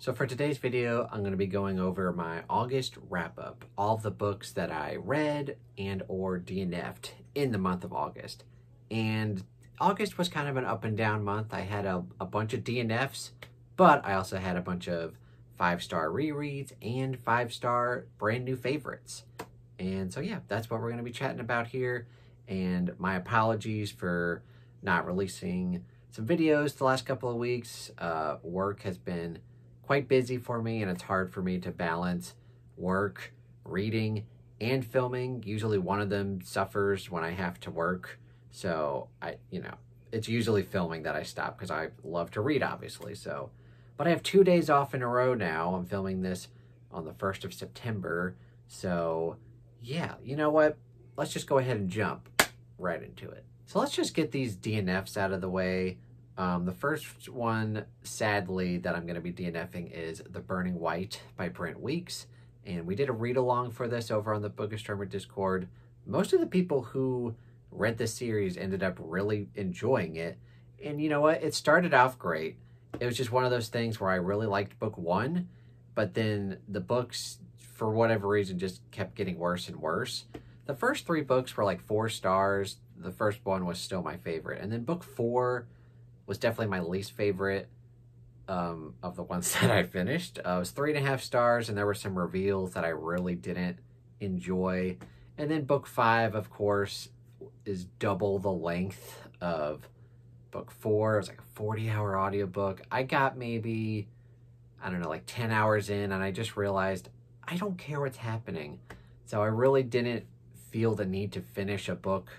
So for today's video, I'm going to be going over my August wrap-up, all the books that I read and or DNF'd in the month of August. And August was kind of an up and down month. I had a, a bunch of DNFs, but I also had a bunch of five-star rereads and five-star brand new favorites. And so yeah, that's what we're going to be chatting about here. And my apologies for not releasing some videos the last couple of weeks. Uh, work has been quite busy for me and it's hard for me to balance work, reading, and filming. Usually one of them suffers when I have to work. So I, you know, it's usually filming that I stop because I love to read, obviously. So, but I have two days off in a row now. I'm filming this on the 1st of September. So yeah, you know what? Let's just go ahead and jump right into it. So let's just get these DNFs out of the way. Um, the first one, sadly, that I'm going to be DNFing is The Burning White by Brent Weeks. And we did a read along for this over on the Bookish Drummer Discord. Most of the people who read this series ended up really enjoying it. And you know what? It started off great. It was just one of those things where I really liked book one, but then the books, for whatever reason, just kept getting worse and worse. The first three books were like four stars. The first one was still my favorite. And then book four was definitely my least favorite um, of the ones that I finished. Uh, it was three and a half stars, and there were some reveals that I really didn't enjoy. And then book five, of course, is double the length of book four. It was like a 40 hour audiobook. I got maybe, I don't know, like 10 hours in, and I just realized I don't care what's happening. So I really didn't feel the need to finish a book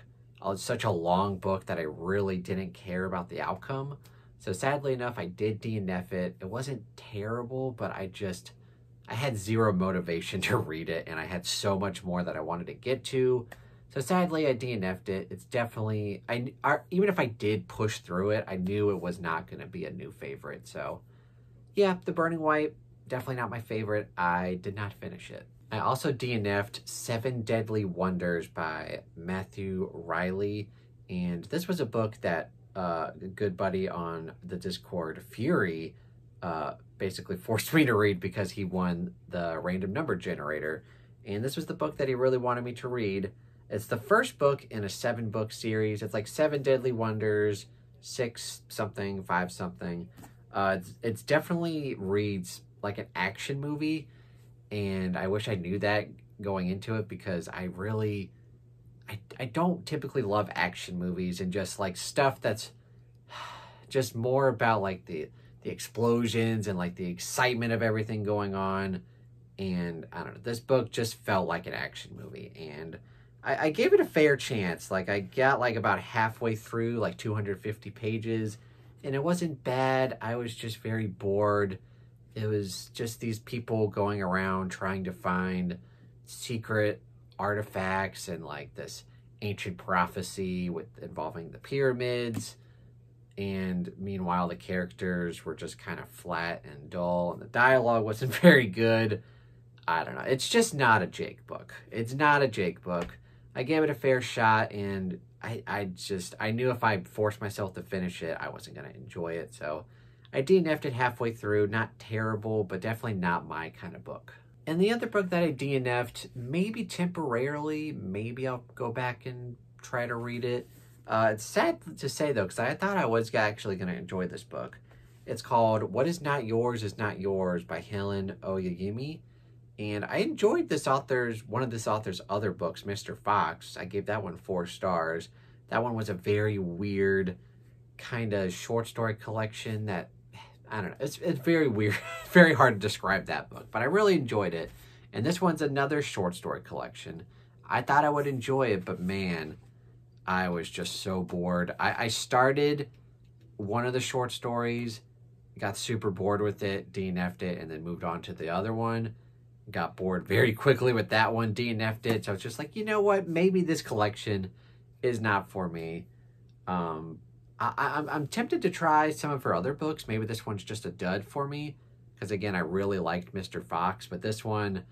it's such a long book that I really didn't care about the outcome. So sadly enough, I did DNF it. It wasn't terrible, but I just, I had zero motivation to read it and I had so much more that I wanted to get to. So sadly, I DNF'd it. It's definitely, I, even if I did push through it, I knew it was not going to be a new favorite. So yeah, The Burning White, definitely not my favorite. I did not finish it. I also DNF'd Seven Deadly Wonders by Matthew Reilly. And this was a book that uh, a good buddy on the Discord, Fury, uh, basically forced me to read because he won the random number generator. And this was the book that he really wanted me to read. It's the first book in a seven book series. It's like Seven Deadly Wonders, six something, five something. Uh, it's, it's definitely reads like an action movie and I wish I knew that going into it because I really I, I don't typically love action movies and just like stuff that's just more about like the the explosions and like the excitement of everything going on. And I don't know this book just felt like an action movie and I, I gave it a fair chance. Like I got like about halfway through like 250 pages and it wasn't bad. I was just very bored it was just these people going around trying to find secret artifacts and like this ancient prophecy with involving the pyramids. And meanwhile the characters were just kind of flat and dull and the dialogue wasn't very good. I don't know. It's just not a jake book. It's not a jake book. I gave it a fair shot and i i just i knew if i forced myself to finish it i wasn't going to enjoy it so I DNF'd it halfway through. Not terrible, but definitely not my kind of book. And the other book that I DNF'd, maybe temporarily, maybe I'll go back and try to read it. Uh, it's sad to say though, because I thought I was actually going to enjoy this book. It's called What Is Not Yours Is Not Yours by Helen Oyeyemi. And I enjoyed this author's, one of this author's other books, Mr. Fox. I gave that one four stars. That one was a very weird kind of short story collection that I don't know. It's it's very weird, very hard to describe that book, but I really enjoyed it. And this one's another short story collection. I thought I would enjoy it, but man, I was just so bored. I, I started one of the short stories, got super bored with it, DNF'd it, and then moved on to the other one. Got bored very quickly with that one, DNF'd it. So I was just like, you know what? Maybe this collection is not for me. Um, I, am I'm tempted to try some of her other books. Maybe this one's just a dud for me. Because again, I really liked Mr. Fox. But this one,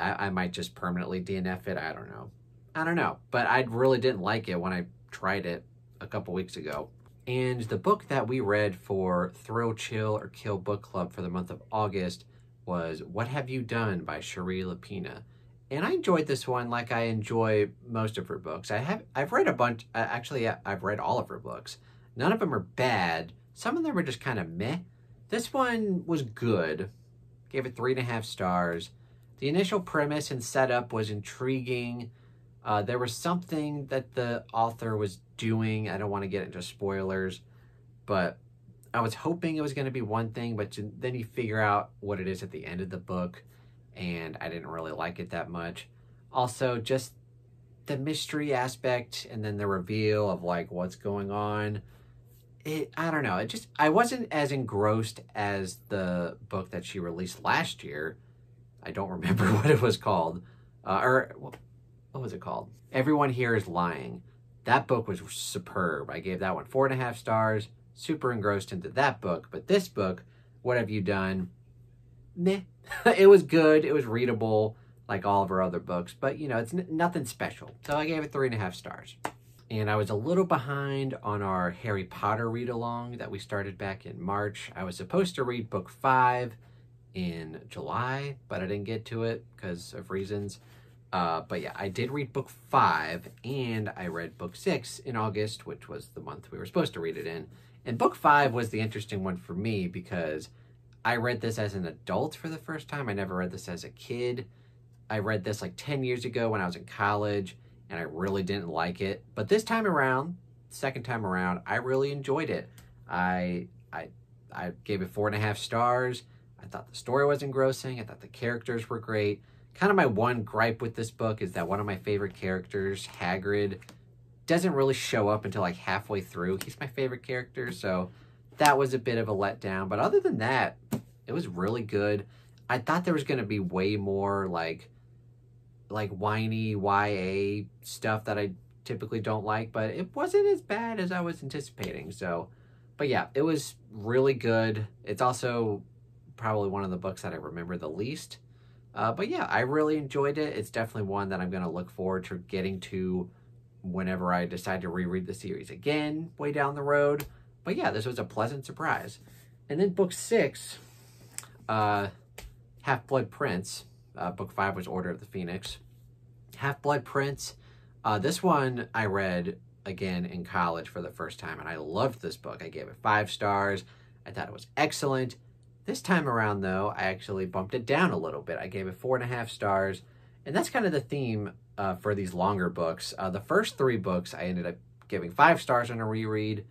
I, I might just permanently DNF it. I don't know. I don't know. But I really didn't like it when I tried it a couple weeks ago. And the book that we read for Thrill, Chill, or Kill Book Club for the month of August was What Have You Done by Shari Lapena. And I enjoyed this one like I enjoy most of her books. I have I've read a bunch uh, actually I've read all of her books. None of them are bad. Some of them are just kind of meh. This one was good. Gave it three and a half stars. The initial premise and setup was intriguing. Uh, there was something that the author was doing. I don't want to get into spoilers, but I was hoping it was going to be one thing, but then you figure out what it is at the end of the book, and I didn't really like it that much. Also, just the mystery aspect and then the reveal of like what's going on. It, I don't know. It just I wasn't as engrossed as the book that she released last year. I don't remember what it was called, uh, or what was it called? Everyone here is lying. That book was superb. I gave that one four and a half stars super engrossed into that book. But this book, What Have You Done? Meh. it was good. It was readable like all of her other books, but you know, it's nothing special. So I gave it three and a half stars. And I was a little behind on our Harry Potter read along that we started back in March. I was supposed to read book five in July, but I didn't get to it because of reasons. Uh, but yeah, I did read book five and I read book six in August, which was the month we were supposed to read it in. And book five was the interesting one for me because I read this as an adult for the first time. I never read this as a kid. I read this like 10 years ago when I was in college and I really didn't like it. But this time around, second time around, I really enjoyed it. I I I gave it four and a half stars. I thought the story was engrossing. I thought the characters were great. Kind of my one gripe with this book is that one of my favorite characters, Hagrid, doesn't really show up until like halfway through. He's my favorite character, so that was a bit of a letdown. But other than that, it was really good. I thought there was going to be way more like like whiny YA stuff that I typically don't like, but it wasn't as bad as I was anticipating. So, but yeah, it was really good. It's also probably one of the books that I remember the least. Uh, but yeah, I really enjoyed it. It's definitely one that I'm going to look forward to getting to whenever I decide to reread the series again way down the road. But yeah, this was a pleasant surprise. And then book six, uh, Half Blood Prince. Uh, book five was Order of the Phoenix. Half Blood Prince. Uh, this one I read again in college for the first time, and I loved this book. I gave it five stars. I thought it was excellent. This time around, though, I actually bumped it down a little bit. I gave it four and a half stars. And that's kind of the theme uh, for these longer books. Uh, the first three books I ended up giving five stars on a reread.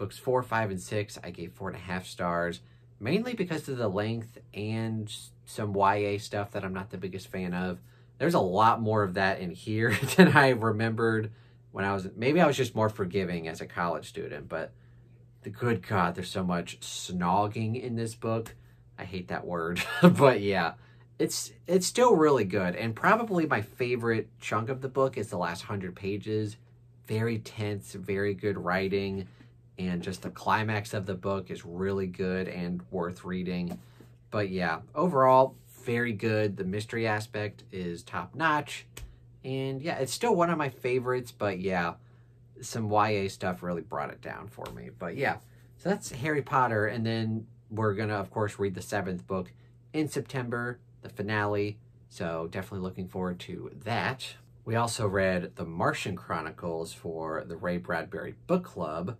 Books four, five, and six I gave four and a half stars, mainly because of the length and some YA stuff that I'm not the biggest fan of. There's a lot more of that in here than I remembered when I was, maybe I was just more forgiving as a college student, but the good God, there's so much snogging in this book. I hate that word, but yeah it's it's still really good and probably my favorite chunk of the book is the last 100 pages very tense very good writing and just the climax of the book is really good and worth reading but yeah overall very good the mystery aspect is top notch and yeah it's still one of my favorites but yeah some YA stuff really brought it down for me but yeah so that's Harry Potter and then we're gonna of course read the seventh book in September the finale. So definitely looking forward to that. We also read The Martian Chronicles for the Ray Bradbury Book Club.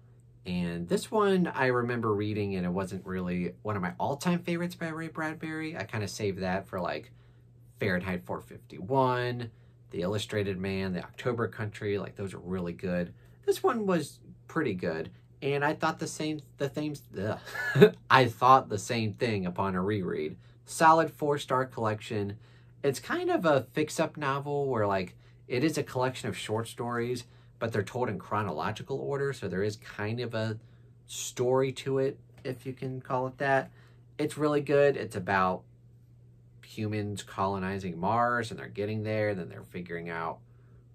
And this one I remember reading, and it wasn't really one of my all time favorites by Ray Bradbury. I kind of saved that for like Fahrenheit 451, The Illustrated Man, The October Country. Like those are really good. This one was pretty good. And I thought the same, the themes, I thought the same thing upon a reread solid four star collection. It's kind of a fix up novel where, like, it is a collection of short stories, but they're told in chronological order. So there is kind of a story to it, if you can call it that. It's really good. It's about humans colonizing Mars and they're getting there, then they're figuring out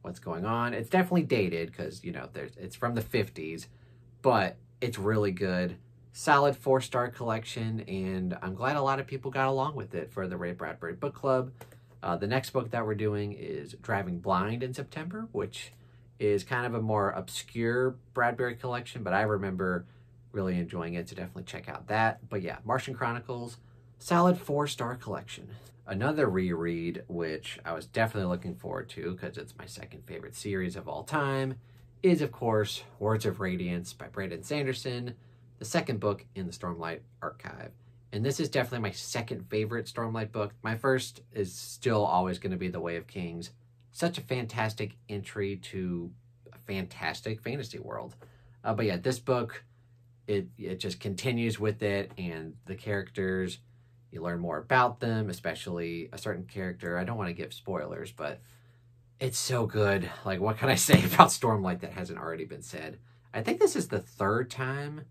what's going on. It's definitely dated because, you know, there's it's from the 50s, but it's really good solid four star collection, and I'm glad a lot of people got along with it for the Ray Bradbury Book Club. Uh, the next book that we're doing is Driving Blind in September, which is kind of a more obscure Bradbury collection, but I remember really enjoying it, so definitely check out that. But yeah, Martian Chronicles, solid four star collection. Another reread, which I was definitely looking forward to because it's my second favorite series of all time, is of course Words of Radiance by Brandon Sanderson, the second book in the Stormlight Archive. And this is definitely my second favorite Stormlight book. My first is still always going to be The Way of Kings. Such a fantastic entry to a fantastic fantasy world. Uh, but yeah, this book, it it just continues with it, and the characters, you learn more about them, especially a certain character. I don't want to give spoilers, but it's so good. Like, what can I say about Stormlight that hasn't already been said? I think this is the third time,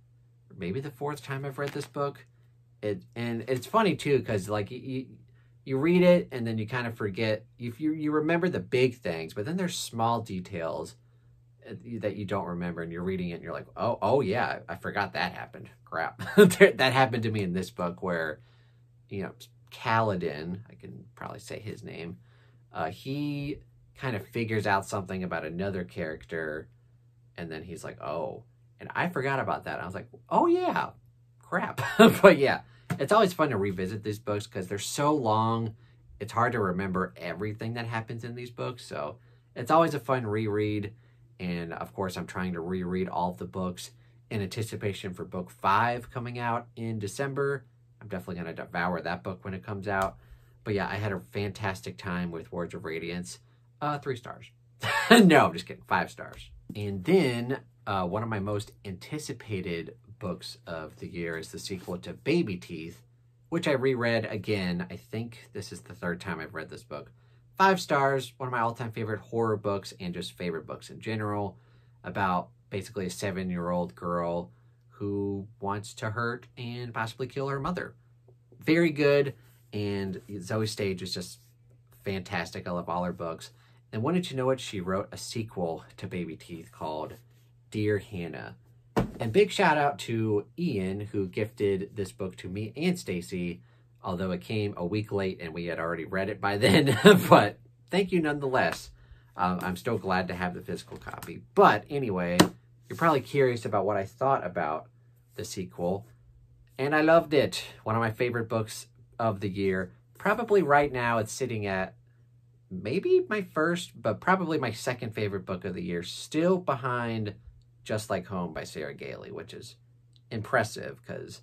maybe the fourth time I've read this book it and it's funny too because like you you read it and then you kind of forget if you you remember the big things but then there's small details uh, that you don't remember and you're reading it and you're like oh oh yeah i forgot that happened. Crap. That happened to me in this book where you know Kaladin, i can probably say his name uh, he kind of figures out something about another character and then he's like oh and i forgot about that i was like oh yeah crap. But yeah it's always fun to revisit these books because they're so long. It's hard to remember everything that happens in these books. So it's always a fun reread. And of course, I'm trying to reread all of the books in anticipation for book five coming out in December. I'm definitely going to devour that book when it comes out. But yeah, I had a fantastic time with Words of Radiance. Uh, three stars. no, I'm just kidding. Five stars. And then uh, one of my most anticipated books of the year is the sequel to Baby Teeth, which I reread again. I think this is the third time I've read this book. Five stars, one of my all time favorite horror books and just favorite books in general about basically a seven year old girl who wants to hurt and possibly kill her mother. Very good, and Zoje Stage is just fantastic. I love all her books. And wanted you know what? She wrote a sequel to Baby Teeth called Dear Hannah. And big shout out to Ian who gifted this book to me and Stacy, although it came a week late and we had already read it by then. but thank you nonetheless. Um, I'm still glad to have the physical copy. But anyway, you're probably curious about what I thought about the sequel. And I loved it. One of my favorite books of the year. Probably right now it's sitting at maybe my first, but probably my second favorite book of the year. Still behind just Like Home by Sarah Gailey, which is impressive because,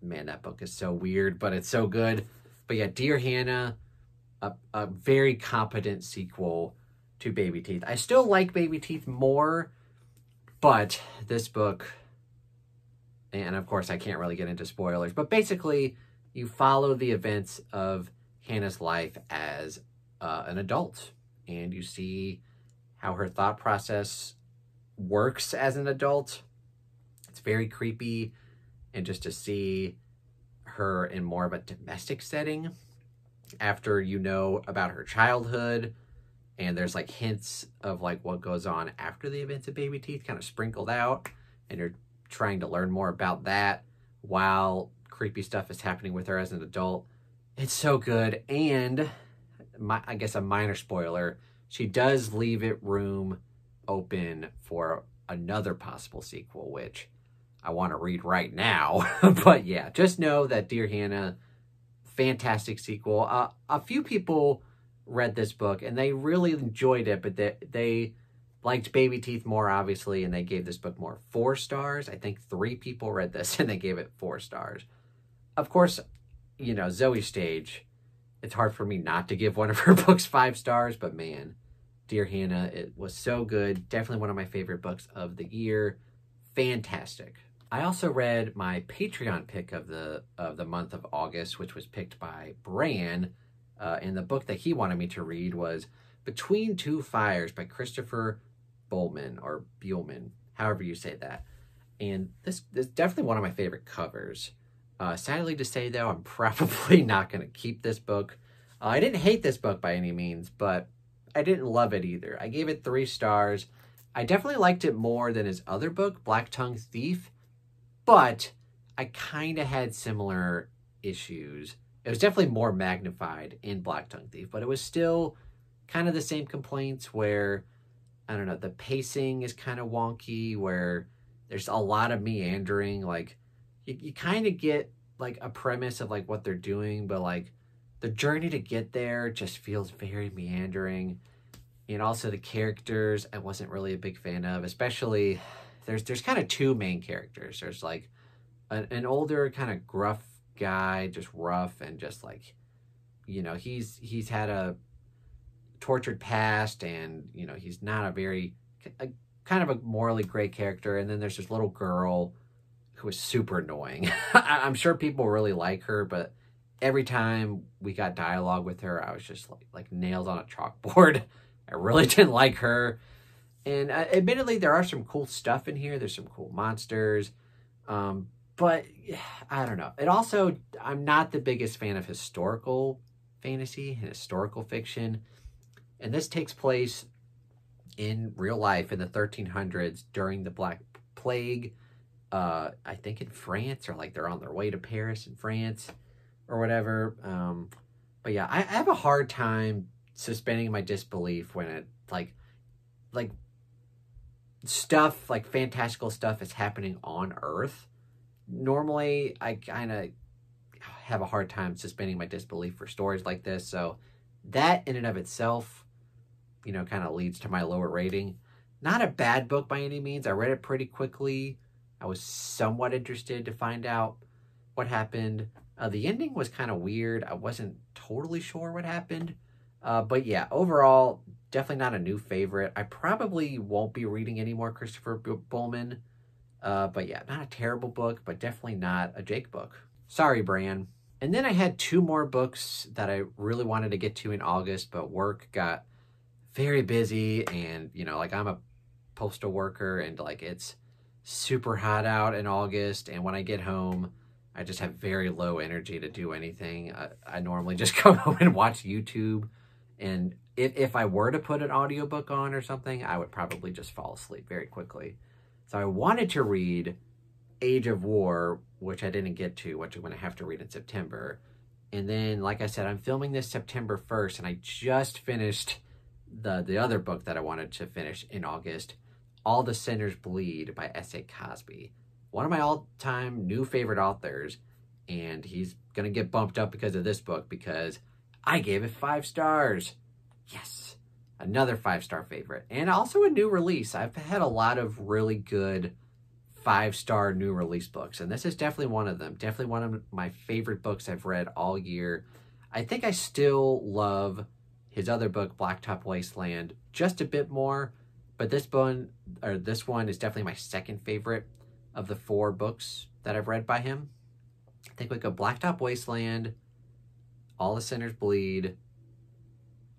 man, that book is so weird, but it's so good. But yeah, Dear Hannah, a, a very competent sequel to Baby Teeth. I still like Baby Teeth more, but this book, and of course, I can't really get into spoilers, but basically, you follow the events of Hannah's life as uh, an adult, and you see how her thought process works as an adult. It's very creepy. And just to see her in more of a domestic setting after you know about her childhood and there's like hints of like what goes on after the events of baby teeth kind of sprinkled out and you're trying to learn more about that while creepy stuff is happening with her as an adult it's so good and my, i guess a minor spoiler she does leave it room open for another possible sequel, which I want to read right now. but yeah, just know that Dear Hannah, fantastic sequel. Uh, a few people read this book and they really enjoyed it, but they, they liked Baby Teeth more, obviously, and they gave this book more four stars. I think three people read this and they gave it four stars. Of course, you know, Zoje Stage, it's hard for me not to give one of her books five stars, but man, Dear Hannah. It was so good. Definitely one of my favorite books of the year. Fantastic. I also read my Patreon pick of the of the month of August, which was picked by Bran. Uh, and the book that he wanted me to read was Between Two Fires by Christopher Buehlman or Buehlman, however you say that. And this, this is definitely one of my favorite covers. Uh, sadly to say, though, I'm probably not going to keep this book. Uh, I didn't hate this book by any means, but I didn't love it either. I gave it three stars. I definitely liked it more than his other book, Blacktongue Thief, but I kind of had similar issues. It was definitely more magnified in Blacktongue Thief, but it was still kind of the same complaints where I don't know, the pacing is kind of wonky where there's a lot of meandering. Like, you, you kind of get like a premise of like what they're doing, but like the journey to get there just feels very meandering. And also the characters I wasn't really a big fan of, especially there's there's kind of two main characters. There's like an, an older kind of gruff guy, just rough and just like you know, he's he's had a tortured past and you know, he's not a very a, kind of a morally great character and then there's this little girl who is super annoying. I'm sure people really like her, but every time we got dialogue with her, I was just like like nails on a chalkboard. I really didn't like her. And uh, admittedly, there are some cool stuff in here. There's some cool monsters. Um, but I don't know. It also, I'm not the biggest fan of historical fantasy and historical fiction. And this takes place in real life in the 1300s during the Black Plague. Uh, I think in France, or like they're on their way to Paris in France or whatever. Um, but yeah, I, I have a hard time suspending my disbelief when it like like stuff like fantastical stuff is happening on earth. Normally i kind of have a hard time suspending my disbelief for stories like this so that in and of itself you know kind of leads to my lower rating. Not a bad book by any means. I read it pretty quickly. I was somewhat interested to find out what happened uh, the ending was kind of weird i wasn't totally sure what happened uh, but yeah, overall, definitely not a new favorite. I probably won't be reading any more Christopher Buehlman. Uh, but yeah, not a terrible book, but definitely not a Jake book. Sorry, Bran. And then I had two more books that I really wanted to get to in August, but work got very busy. And, you know, like I'm a postal worker and like it's super hot out in August. And when I get home, I just have very low energy to do anything. I, I normally just go home and watch YouTube and if, if I were to put an audiobook on or something, I would probably just fall asleep very quickly. So I wanted to read Age of War, which I didn't get to, which I'm going to have to read in September. And then, like I said, I'm filming this September 1st, and I just finished the, the other book that I wanted to finish in August, All the Sinners Bleed by S.A. Cosby. One of my all-time new favorite authors, and he's going to get bumped up because of this book because I gave it five stars. Yes, another five star favorite. And also a new release. I've had a lot of really good five star new release books, and this is definitely one of them. Definitely one of my favorite books I've read all year. I think I still love his other book, Blacktop Wasteland, just a bit more, but this one or this one is definitely my second favorite of the four books that I've read by him. I think we go Blacktop Wasteland, all the Sinners Bleed,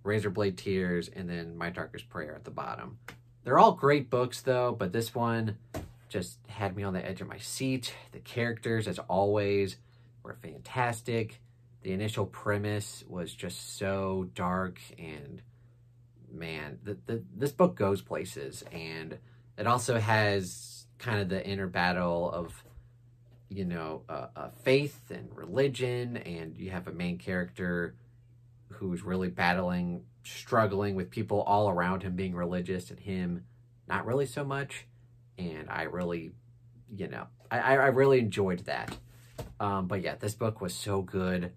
Razorblade Tears, and then My Darkest Prayer at the bottom. They're all great books, though, but this one just had me on the edge of my seat. The characters, as always, were fantastic. The initial premise was just so dark, and man, the, the, this book goes places. And it also has kind of the inner battle of you know, uh, uh, faith and religion, and you have a main character who's really battling, struggling with people all around him being religious and him not really so much. And I really, you know, I, I really enjoyed that. Um, but yeah, this book was so good.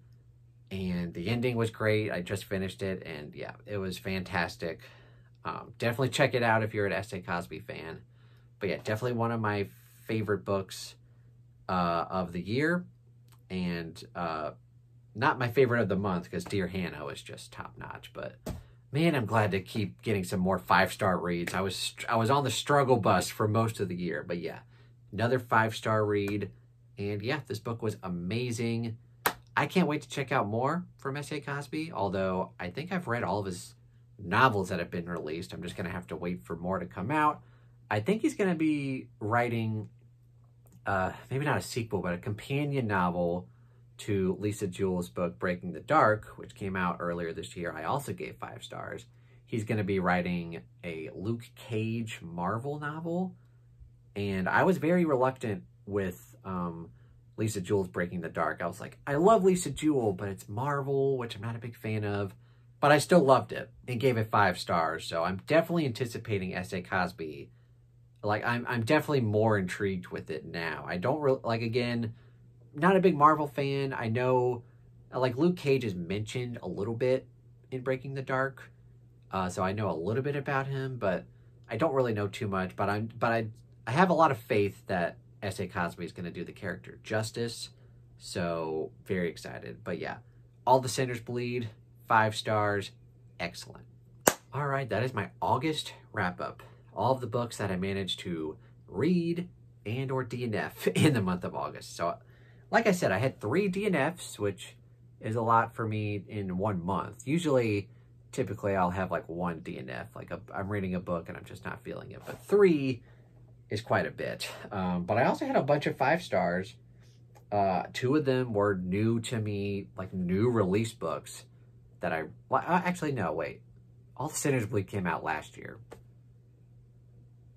And the ending was great. I just finished it. And yeah, it was fantastic. Um, definitely check it out if you're an S.A. Cosby fan. But yeah, definitely one of my favorite books uh, of the year, and uh, not my favorite of the month because Dear Hannah was just top notch. But man, I'm glad to keep getting some more five star reads. I was I was on the struggle bus for most of the year, but yeah, another five star read, and yeah, this book was amazing. I can't wait to check out more from S.A. Cosby, although I think I've read all of his novels that have been released. I'm just going to have to wait for more to come out. I think he's going to be writing uh, maybe not a sequel, but a companion novel to Lisa Jewell's book Breaking the Dark, which came out earlier this year. I also gave five stars. He's going to be writing a Luke Cage Marvel novel. And I was very reluctant with um, Lisa Jewell's Breaking the Dark. I was like, I love Lisa Jewell, but it's Marvel, which I'm not a big fan of. but I still loved it and gave it five stars. So I'm definitely anticipating S.A. Cosby. Like I'm, I'm definitely more intrigued with it now. I don't really like again, not a big Marvel fan. I know, like Luke Cage is mentioned a little bit in Breaking the Dark, uh, so I know a little bit about him, but I don't really know too much. But I'm, but I, I have a lot of faith that S.A. Cosby is going to do the character justice. So very excited. But yeah, all the sinners bleed, five stars, excellent. All right, that is my August wrap up. All of the books that I managed to read and or DNF in the month of August. So like I said, I had three DNFs, which is a lot for me in one month. Usually, typically I'll have like one DNF, like I'm reading a book and I'm just not feeling it. But three is quite a bit. Um, but I also had a bunch of five stars. Uh, two of them were new to me, like new release books that I, well, actually, no, wait. All the Sinners Bleed came out last year.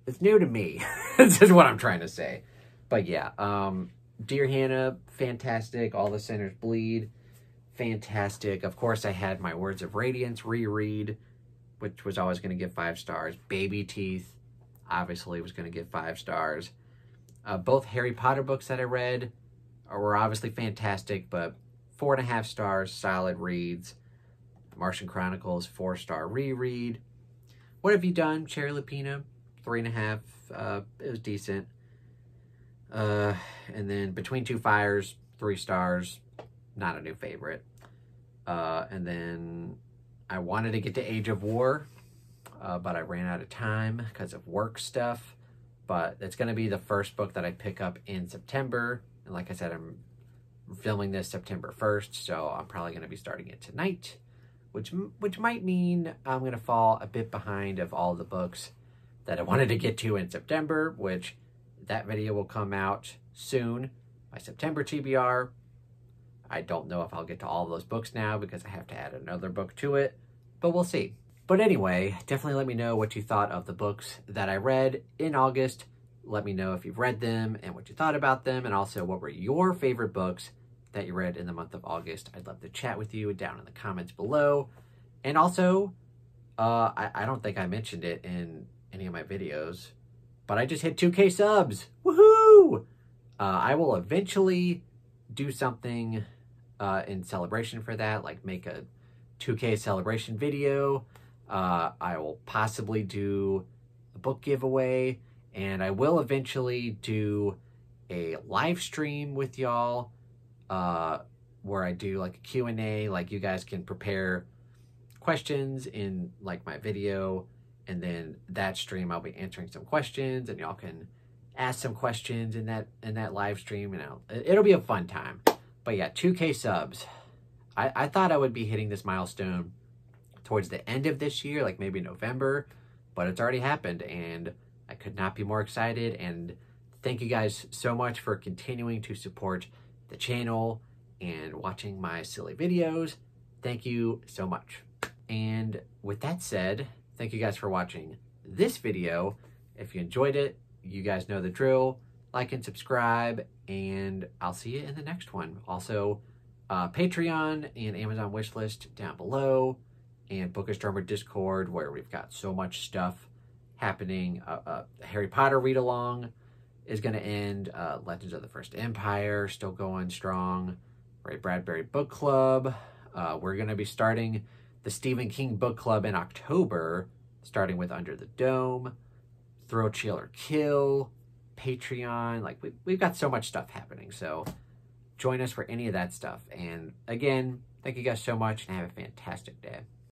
It's new to me. this is what I'm trying to say. But yeah, um, Dear Hannah, fantastic. All the Sinners Bleed, fantastic. Of course, I had my Words of Radiance reread, which was always going to get five stars. Baby Teeth, obviously was going to get five stars. Uh, both Harry Potter books that I read were obviously fantastic, but four and a half stars, solid reads. Martian Chronicles, four star reread. What have you done? Shari Lapena, three and a half. Uh, it was decent. Uh, and then Between Two Fires, three stars. Not a new favorite. Uh, and then I wanted to get to Age of War uh, but I ran out of time because of work stuff. But it's going to be the first book that I pick up in September. And like I said, I'm filming this September 1st, so I'm probably going to be starting it tonight, which which might mean I'm going to fall a bit behind of all the books that I wanted to get to in September, which that video will come out soon my September TBR. I don't know if I'll get to all those books now because I have to add another book to it, but we'll see. But anyway, definitely let me know what you thought of the books that I read in August. Let me know if you've read them and what you thought about them, and also what were your favorite books that you read in the month of August. I'd love to chat with you down in the comments below. And also, uh, I, I don't think I mentioned it in any of my videos, but I just hit 2K subs. Woohoo! Uh, I will eventually do something uh, in celebration for that, like make a 2K celebration video. Uh, I will possibly do a book giveaway, and I will eventually do a live stream with y'all uh, where I do like a Q&A, like you guys can prepare questions in like my video, and then that stream I'll be answering some questions, and y'all can ask some questions in that in that live stream, and I'll, it'll be a fun time. But yeah, 2K subs. I, I thought I would be hitting this milestone towards the end of this year, like maybe November, but it's already happened and I could not be more excited. And thank you guys so much for continuing to support the channel and watching my silly videos. Thank you so much. And with that said, thank you guys for watching this video. If you enjoyed it, you guys know the drill. Like and subscribe, and I'll see you in the next one. Also, uh, Patreon and Amazon wishlist down below and Bookish Drummer Discord, where we've got so much stuff happening. Uh, uh, Harry Potter read along is going to end. Uh, Legends of the First Empire still going strong. Ray Bradbury Book Club. Uh, we're going to be starting the Stephen King Book Club in October, starting with Under the Dome, Thrill, Chill, or Kill, Patreon. Like, we, we've got so much stuff happening. So join us for any of that stuff. And again, thank you guys so much and have a fantastic day.